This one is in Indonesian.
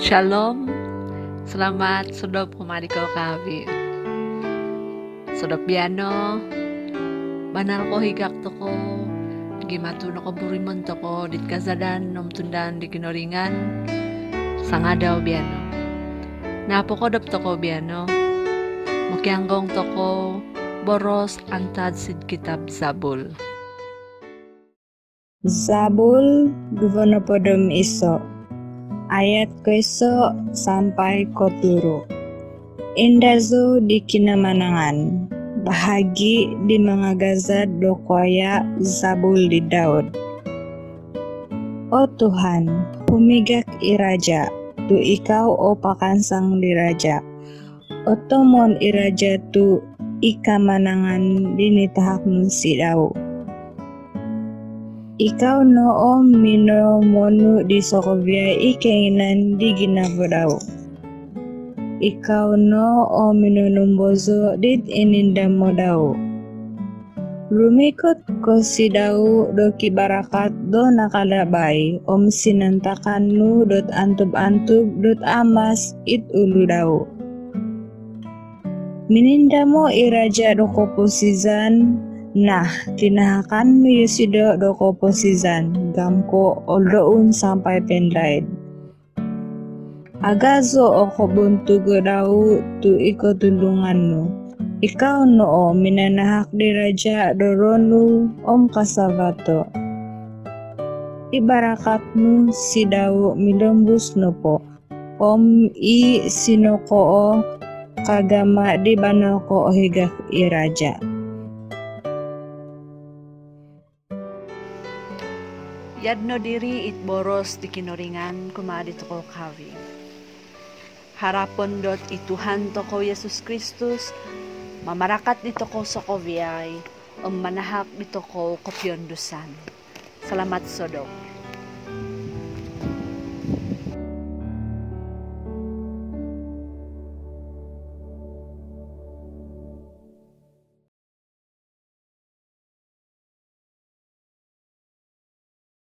Shalom, selamat sodop ko kavi. Sodop biano, banal ko higak to ko, gimatu no ko burimon to ko, dit kazadan nom tundan di kinoringan, sanga daw biano. Napo ko dop to ko biano, mukianggong to ko, boros antad sid kitab Zabul. Zabul Gubernopodom Iso Ayat keso sampai koturu Indazo di kinamanangan Bahagi di mangagaza dokoya Zabul di Daud O Tuhan, humigak iraja, tu ikau o pakansang diraja. O tomon iraja tu ika manangan dinitahak munsidau. Ikaw noong minomonu di Sokovia ikainan di ginabadaw. Ikaw no o minunumbozo dit ininda mo daw. Lumikot ko si daw do kibarakat do nakalabay om sinantakan nu dot antub-antub dot amas it ulu daw. Mininda mo iraja do koposizan Nah, tinahakan mi yusido doko posizan, gamko oldoun sampai pendaid. Agazo oko buntu godau tu iko tulunganmu. Ikaw noo minanahak diraja doronu om kasavato. Ibarakatmu si dawu milembus nopo. Om i sinoko kagama di banoko higak iraja. Yadno diri it boros di kinoringan kumadi to ko kavi. Harapon dot ituhan to ko Yesus Kristus, mamarakat dito ko sa koviyay, um manahak dito ko kopyon dusan. Salamat sodok.